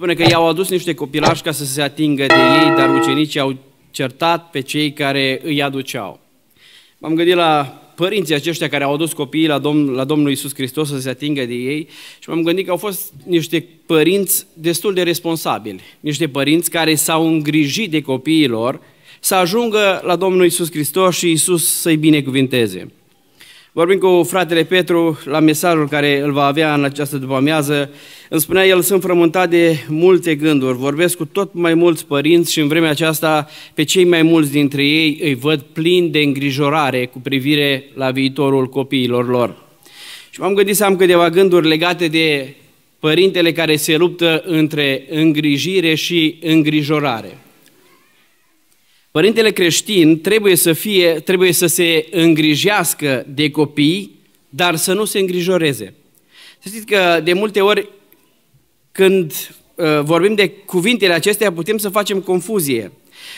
spune că i-au adus niște copilași ca să se atingă de ei, dar ucenicii au certat pe cei care îi aduceau. M-am gândit la părinții aceștia care au adus copiii la, Domn, la Domnul Isus Hristos să se atingă de ei și m-am gândit că au fost niște părinți destul de responsabili, niște părinți care s-au îngrijit de copiii lor să ajungă la Domnul Isus Hristos și Isus să-i binecuvinteze. Vorbim cu fratele Petru la mesajul care îl va avea în această după-amiază. Îmi spunea el, sunt frământat de multe gânduri, vorbesc cu tot mai mulți părinți și în vremea aceasta pe cei mai mulți dintre ei îi văd plin de îngrijorare cu privire la viitorul copiilor lor. Și m-am gândit să am câteva gânduri legate de părintele care se luptă între îngrijire și îngrijorare. Părintele creștin trebuie să, fie, trebuie să se îngrijească de copii, dar să nu se îngrijoreze. Să știți că de multe ori când uh, vorbim de cuvintele acestea putem să facem confuzie.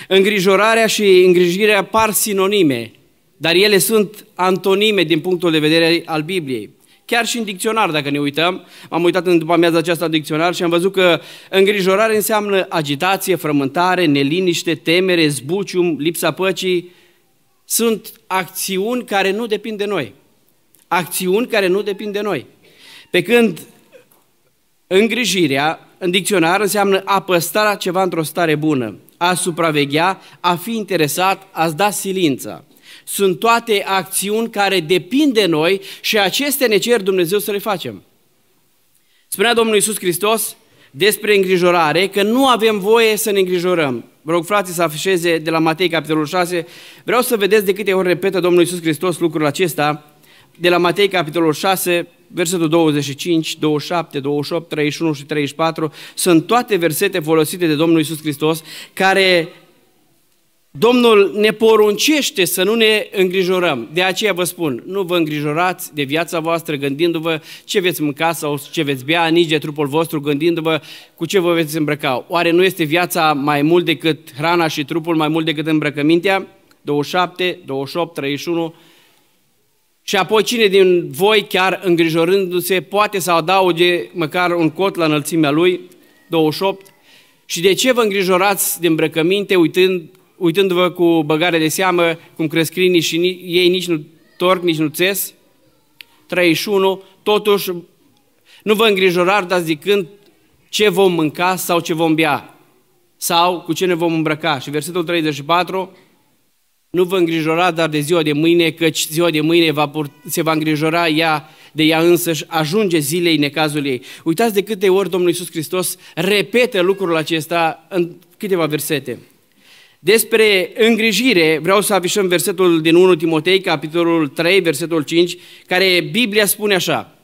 Îngrijorarea și îngrijirea par sinonime, dar ele sunt antonime din punctul de vedere al Bibliei. Chiar și în dicționar, dacă ne uităm, am uitat în după amiaza aceasta în dicționar și am văzut că îngrijorare înseamnă agitație, frământare, neliniște, temere, zbucium, lipsa păcii. Sunt acțiuni care nu depind de noi. Acțiuni care nu depind de noi. Pe când îngrijirea, în dicționar, înseamnă a păstra ceva într-o stare bună, a supraveghea, a fi interesat, a-ți da silința sunt toate acțiuni care depind de noi și acestea ne cer Dumnezeu să le facem. Spunea Domnul Iisus Hristos despre îngrijorare că nu avem voie să ne îngrijorăm. Vă rog, frații, să afișeze de la Matei, capitolul 6. Vreau să vedeți de câte ori repetă Domnul Iisus Hristos lucrul acesta. De la Matei, capitolul 6, versetul 25, 27, 28, 31 și 34. Sunt toate versete folosite de Domnul Iisus Hristos care Domnul ne poruncește să nu ne îngrijorăm. De aceea vă spun, nu vă îngrijorați de viața voastră gândindu-vă ce veți mânca sau ce veți bea, nici de trupul vostru gândindu-vă cu ce vă veți îmbrăca. Oare nu este viața mai mult decât hrana și trupul, mai mult decât îmbrăcămintea? 27, 28, 31. Și apoi cine din voi, chiar îngrijorându-se, poate să adauge măcar un cot la înălțimea lui? 28. Și de ce vă îngrijorați de îmbrăcăminte uitând uitându-vă cu băgare de seamă cum cresc câinii și ei nici nu torc, nici nu țes. 31. Totuși, nu vă îngrijorați, dar zicând ce vom mânca sau ce vom bea sau cu ce ne vom îmbrăca. Și versetul 34, nu vă îngrijorați, dar de ziua de mâine, căci ziua de mâine va pur, se va îngrijora ea de ea însăși, ajunge zilei necazul ei. Uitați de câte ori Domnul Iisus Hristos repetă lucrul acesta în câteva versete. Despre îngrijire, vreau să afișăm versetul din 1 Timotei, capitolul 3, versetul 5, care Biblia spune așa,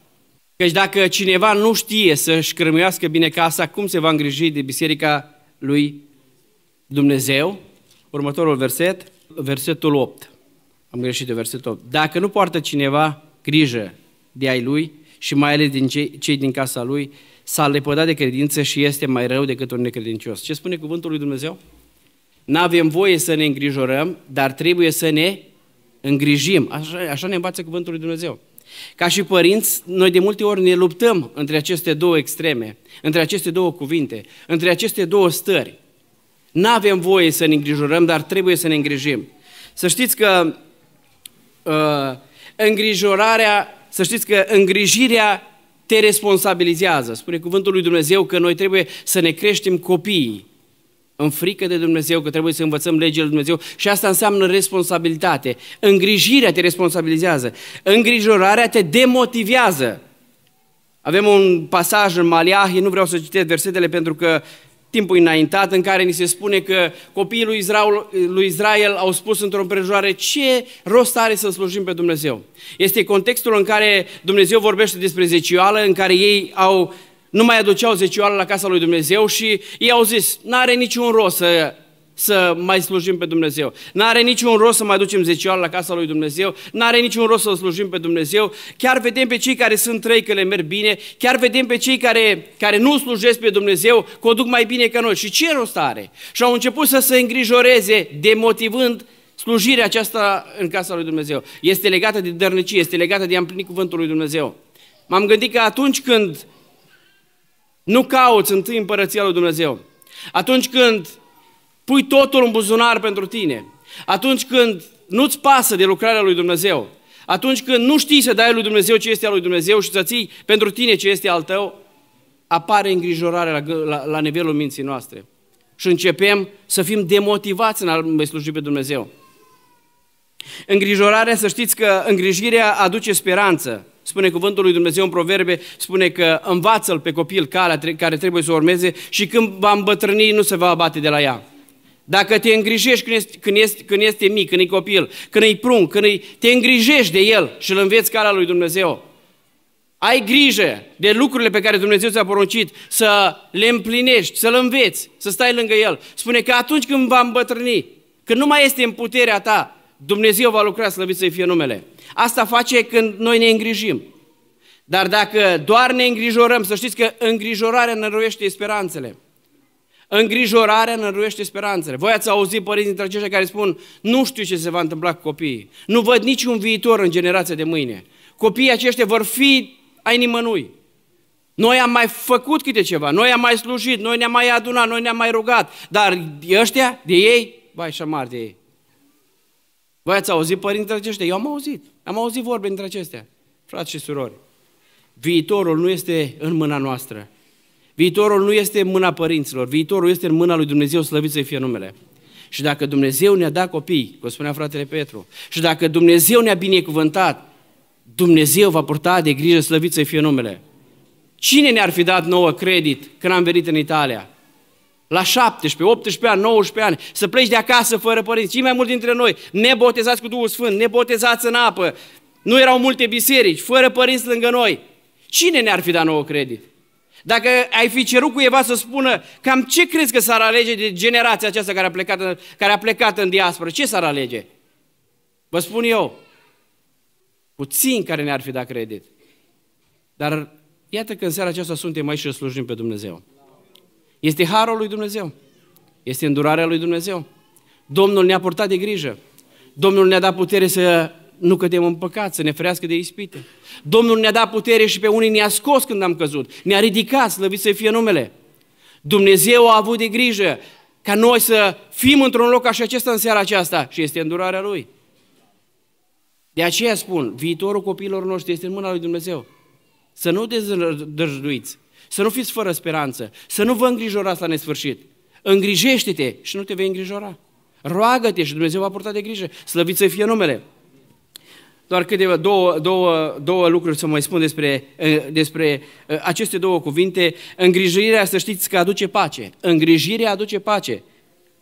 Căci dacă cineva nu știe să-și crămuiască bine casa, cum se va îngriji de biserica lui Dumnezeu? Următorul verset, versetul 8. Am greșit de versetul 8. Dacă nu poartă cineva grijă de ai lui și mai ales din cei, cei din casa lui, s-a lepădat de credință și este mai rău decât un necredincios. Ce spune cuvântul lui Dumnezeu? Nu avem voie să ne îngrijorăm, dar trebuie să ne îngrijim. Așa, așa ne învață Cuvântul lui Dumnezeu. Ca și părinți, noi de multe ori ne luptăm între aceste două extreme, între aceste două cuvinte, între aceste două stări. Nu avem voie să ne îngrijorăm, dar trebuie să ne îngrijim. Să știți că uh, îngrijorarea, să știți că îngrijirea te responsabilizează. Spune cuvântul lui Dumnezeu că noi trebuie să ne creștem copiii în frică de Dumnezeu, că trebuie să învățăm legile lui Dumnezeu și asta înseamnă responsabilitate. Îngrijirea te responsabilizează. Îngrijorarea te demotivează. Avem un pasaj în Maliahi, nu vreau să citesc versetele pentru că timpul înaintat în care ni se spune că copiii lui Israel, lui Israel au spus într-o împrejurare ce rost are să slujim pe Dumnezeu. Este contextul în care Dumnezeu vorbește despre zecioală, în care ei au nu mai aduceau zecioară la casa lui Dumnezeu și ei au zis, n-are niciun rost să, să mai slujim pe Dumnezeu. N-are niciun rost să mai ducem zecioară la casa lui Dumnezeu, n-are niciun rost să slujim pe Dumnezeu. Chiar vedem pe cei care sunt trei că le merg bine, chiar vedem pe cei care, care nu slujesc pe Dumnezeu că o duc mai bine ca noi. Și ce rost are? Și au început să se îngrijoreze, demotivând slujirea aceasta în casa lui Dumnezeu. Este legată de dărnicie, este legată de a împlini cuvântul lui Dumnezeu. M-am gândit că atunci când Nu cauți întâi împărăția lui Dumnezeu. Atunci când pui totul în buzunar pentru tine, atunci când nu-ți pasă de lucrarea lui Dumnezeu, atunci când nu știi să dai lui Dumnezeu ce este al lui Dumnezeu și să ții pentru tine ce este al tău, apare îngrijorare la, la, la nivelul minții noastre. Și începem să fim demotivați în a sluji pe Dumnezeu. Îngrijorarea, să știți că îngrijirea aduce speranță. Spune cuvântul lui Dumnezeu în proverbe, spune că învață-l pe copil calea care trebuie să o urmeze și când va îmbătrâni nu se va abate de la ea. Dacă te îngrijești când este, când este, când este mic, când e copil, când e prunc, când e, te îngrijești de el și îl înveți calea lui Dumnezeu, ai grijă de lucrurile pe care Dumnezeu ți-a poruncit să le împlinești, să-l înveți, să stai lângă el. Spune că atunci când va îmbătrâni, când nu mai este în puterea ta, Dumnezeu va lucra, slăvit să-i fie numele. Asta face când noi ne îngrijim. Dar dacă doar ne îngrijorăm, să știți că îngrijorarea năruiește speranțele. Îngrijorarea năruiește speranțele. Voi ați auzit părinți dintre aceștia care spun nu știu ce se va întâmpla cu copiii. Nu văd niciun viitor în generația de mâine. Copiii aceștia vor fi ai nimănui. Noi am mai făcut câte ceva, noi am mai slujit, noi ne-am mai adunat, noi ne-am mai rugat, dar ăștia, de ei, vai și mari de ei. Voi ați auzit părintele aceștia? Eu am auzit. Am auzit vorbe dintre acestea. Frați și surori, viitorul nu este în mâna noastră. Viitorul nu este în mâna părinților. Viitorul este în mâna lui Dumnezeu, slăvit să fie numele. Și dacă Dumnezeu ne-a dat copii, cum spunea fratele Petru, și dacă Dumnezeu ne-a binecuvântat, Dumnezeu va purta de grijă, slăvit să fie numele. Cine ne-ar fi dat nouă credit când am venit în Italia? La 17, 18 ani, 19 ani, să pleci de acasă fără părinți. Cei mai mulți dintre noi, nebotezați cu Duhul Sfânt, nebotezați în apă, nu erau multe biserici, fără părinți lângă noi. Cine ne-ar fi dat nouă credit? Dacă ai fi cerut cuiva să spună cam ce crezi că s-ar alege de generația aceasta care a plecat, care a plecat în diaspora, ce s-ar alege? Vă spun eu, puțin care ne-ar fi dat credit. Dar iată că în seara aceasta suntem aici și slujim pe Dumnezeu. Este harul lui Dumnezeu. Este îndurarea lui Dumnezeu. Domnul ne-a purtat de grijă. Domnul ne-a dat putere să nu cădem în păcat, să ne ferească de ispite. Domnul ne-a dat putere și pe unii ne-a scos când am căzut. Ne-a ridicat, slăvit să fie numele. Dumnezeu a avut de grijă ca noi să fim într-un loc așa acesta în seara aceasta și este îndurarea Lui. De aceea spun, viitorul copiilor noștri este în mâna lui Dumnezeu. Să nu dezdrăjduiți, să nu fiți fără speranță, să nu vă îngrijorați la nesfârșit. Îngrijește-te și nu te vei îngrijora. Roagă-te și Dumnezeu va purta de grijă. Slăvit să fie numele. Doar câteva, două, două, două lucruri să mai spun despre, eh, despre eh, aceste două cuvinte. Îngrijirea, să știți că aduce pace. Îngrijirea aduce pace.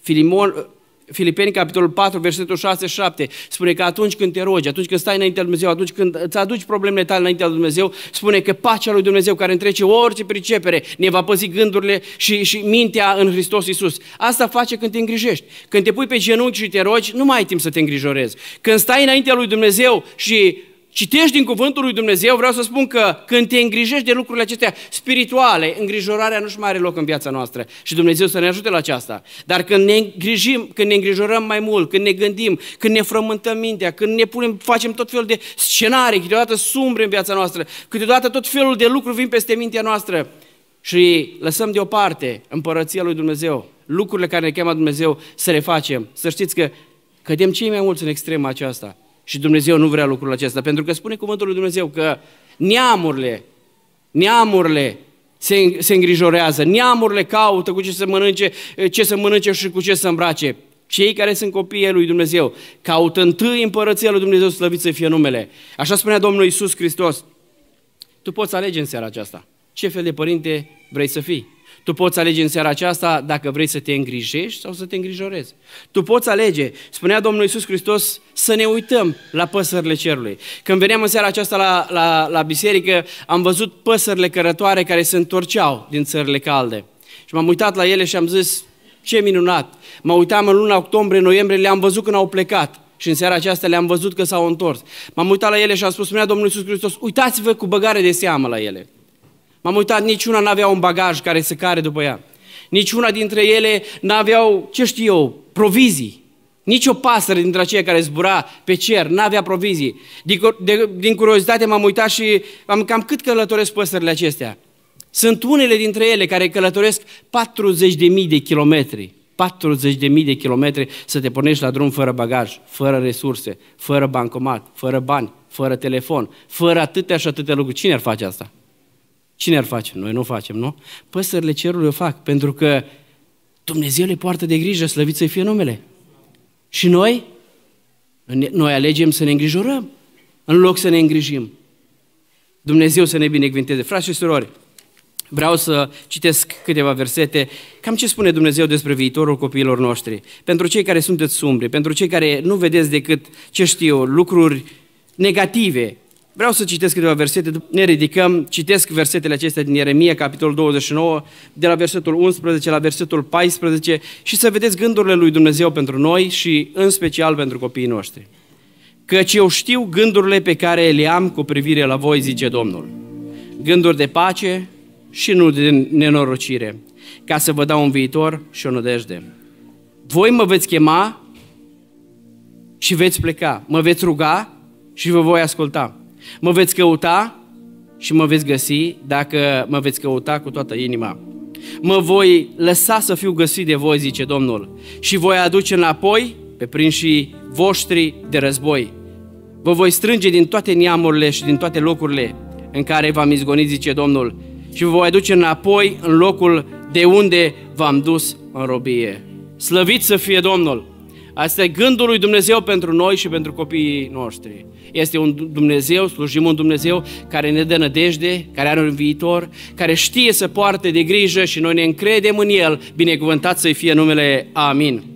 Filimon, Filipeni, capitolul 4, versetul 6-7, spune că atunci când te rogi, atunci când stai înaintea lui Dumnezeu, atunci când îți aduci problemele tale înaintea lui Dumnezeu, spune că pacea lui Dumnezeu care întrece orice pricepere ne va păzi gândurile și, și mintea în Hristos Iisus. Asta face când te îngrijești. Când te pui pe genunchi și te rogi, nu mai ai timp să te îngrijorezi. Când stai înaintea lui Dumnezeu și citești din cuvântul lui Dumnezeu, vreau să spun că când te îngrijești de lucrurile acestea spirituale, îngrijorarea nu-și mai are loc în viața noastră. Și Dumnezeu să ne ajute la aceasta. Dar când ne îngrijim, când ne îngrijorăm mai mult, când ne gândim, când ne frământăm mintea, când ne punem, facem tot felul de scenarii, câteodată sumbre în viața noastră, câteodată tot felul de lucruri vin peste mintea noastră și lăsăm deoparte împărăția lui Dumnezeu, lucrurile care ne cheamă Dumnezeu să le facem. Să știți că cădem cei mai mulți în extrema aceasta. Și Dumnezeu nu vrea lucrul acesta, pentru că spune cuvântul lui Dumnezeu că neamurile, neamurile se, se îngrijorează, neamurile caută cu ce să mănânce, ce să mănânce și cu ce să îmbrace. Cei care sunt copiii lui Dumnezeu caută întâi împărăția lui Dumnezeu, slăvit să fie numele. Așa spunea Domnul Iisus Hristos. Tu poți alege în seara aceasta ce fel de părinte vrei să fii. Tu poți alege în seara aceasta dacă vrei să te îngrijești sau să te îngrijorezi. Tu poți alege, spunea Domnul Iisus Hristos, să ne uităm la păsările cerului. Când veneam în seara aceasta la, la, la biserică, am văzut păsările cărătoare care se întorceau din țările calde. Și m-am uitat la ele și am zis, ce minunat! Mă uitam în luna octombrie, noiembrie, le-am văzut când au plecat. Și în seara aceasta le-am văzut că s-au întors. M-am uitat la ele și am spus, spunea Domnul Iisus Hristos, uitați-vă cu băgare de seamă la ele. M-am uitat, niciuna n-avea un bagaj care să care după ea. Niciuna dintre ele n-aveau, ce știu eu, provizii. Nici o pasăre dintre aceia care zbura pe cer n-avea provizii. Din, de, din curiozitate m-am uitat și am cam cât călătoresc păsările acestea. Sunt unele dintre ele care călătoresc 40.000 de kilometri. 40.000 de kilometri să te pornești la drum fără bagaj, fără resurse, fără bancomat, fără bani, fără telefon, fără atâtea și atâtea lucruri. Cine ar face asta? Cine ar face? Noi nu facem, nu? Păsările cerului o fac, pentru că Dumnezeu le poartă de grijă, slăvit să fie numele. Și noi? Noi alegem să ne îngrijorăm, în loc să ne îngrijim. Dumnezeu să ne binecuvinteze. Frați și surori, Vreau să citesc câteva versete, cam ce spune Dumnezeu despre viitorul copiilor noștri. Pentru cei care sunteți sumbri, pentru cei care nu vedeți decât, ce știu, lucruri negative. Vreau să citesc câteva versete, ne ridicăm, citesc versetele acestea din Ieremia, capitolul 29, de la versetul 11 la versetul 14 și să vedeți gândurile lui Dumnezeu pentru noi și în special pentru copiii noștri. Căci eu știu gândurile pe care le am cu privire la voi, zice Domnul. Gânduri de pace și nu de nenorocire, ca să vă dau un viitor și o nădejde. Voi mă veți chema și veți pleca. Mă veți ruga și vă voi asculta. Mă veți căuta și mă veți găsi dacă mă veți căuta cu toată inima. Mă voi lăsa să fiu găsit de voi, zice Domnul, și voi aduce înapoi pe prinșii voștri de război. Vă voi strânge din toate neamurile și din toate locurile în care v-am izgonit, zice Domnul, și vă voi aduce înapoi în locul de unde v-am dus în robie. Slăvit să fie Domnul! Asta e gândul lui Dumnezeu pentru noi și pentru copiii noștri. Este un Dumnezeu, slujim un Dumnezeu care ne dă nădejde, care are un viitor, care știe să poarte de grijă și noi ne încredem în El, binecuvântat să-i fie numele Amin.